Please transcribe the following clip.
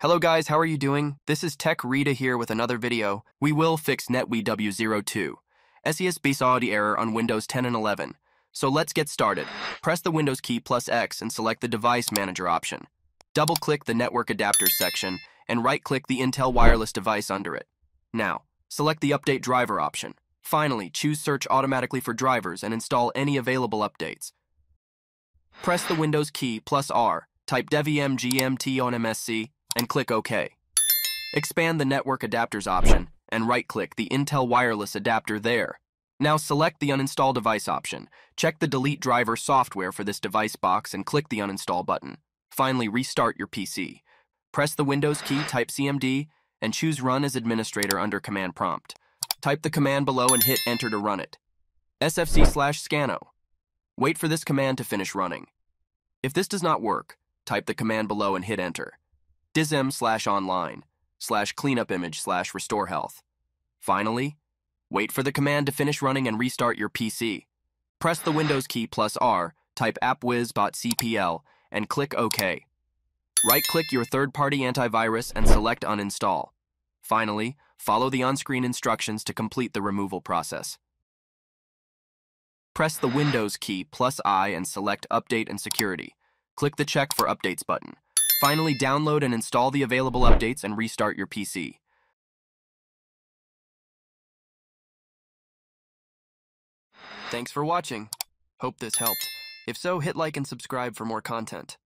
Hello guys, how are you doing? This is Tech Reda here with another video. We will fix NetWe W02. sys BSOD error on Windows 10 and 11. So let's get started. Press the Windows key plus X and select the Device Manager option. Double-click the Network Adapters section and right-click the Intel wireless device under it. Now, select the Update Driver option. Finally, choose Search automatically for drivers and install any available updates. Press the Windows key plus R, type devmgmt.msc, and click OK. Expand the Network Adapters option and right-click the Intel wireless adapter there. Now select the Uninstall Device option. Check the Delete Driver software for this device box and click the Uninstall button. Finally, restart your PC. Press the Windows key, type CMD, and choose Run as Administrator under Command Prompt. Type the command below and hit Enter to run it. SFC slash scannow. Wait for this command to finish running. If this does not work, type the command below and hit Enter. Dism slash online slash cleanup image slash restore health. Finally, wait for the command to finish running and restart your PC. Press the Windows key plus R, type appwiz.cpl, and click OK. Right-click your third-party antivirus and select Uninstall. Finally, follow the on-screen instructions to complete the removal process. Press the Windows key plus I and select Update and Security. Click the Check for Updates button. Finally, download and install the available updates and restart your PC. Thanks for watching. Hope this helped. If so, hit like and subscribe for more content.